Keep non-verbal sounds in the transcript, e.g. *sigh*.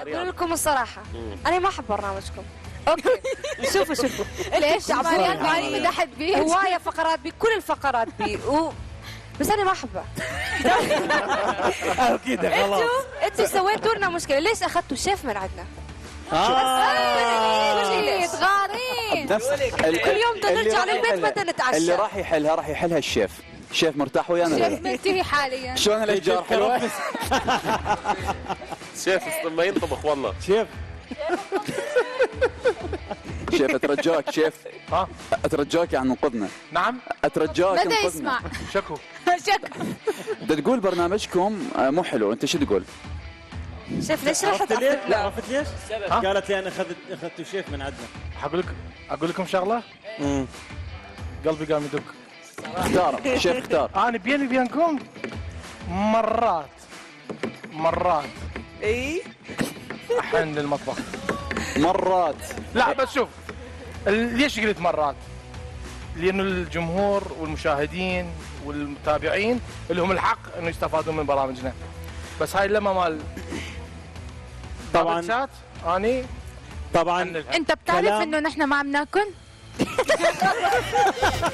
أقول لكم الصراحة أنا ما أحب برنامجكم. okay. *laughs* شوفوا شوفوا. ليش؟ عمالين معي مدحت بيه هواية فقرات بي كل الفقرات بي و... بس أنا ما احبه كده خلاص أنتوا أنتوا سويتوا لنا مشكلة. ليش أخذتوا شيف من عندنا؟ نفس ال- كل يوم نرجع للبيت بدنا نتعشى. اللي راح يحلها راح يحلها الشيف. الشيف مرتاح ويانا. شيف؟ ملتهي حاليا. شلون الأيجار؟ حلوة؟ *laughs* شيف ما ينطبخ والله. شيف. *laughs* شيف أترجاك شيف. ها؟ أترجاك يعني انقذنا نعم. أترجاك بدأ انقذنا يسمع. شكو. *laughs* بدك تقول برنامجكم آه، مو حلو. أنت شو تقول؟ شيف ليش ليش؟ لا عرفت ليش؟ قالت لي أنا اخذت أخذت شيف من عندنا. حقول لك أقول لكم شغلة؟ قلبي قام يدق. اختار. شيف اختار. أنا بيني وبينكم مرات مرات إي. أحن للمطبخ. مرات. لا بس شوف ليش قلت مرات؟ لأنه الجمهور والمشاهدين والمتابعين لهم الحق إنه يستفادون من برامجنا. بس هاي لما مال طبعا. شات أني طبعا. أنت بتعرف. إنه نحن ما عم ناكل؟ *laughs*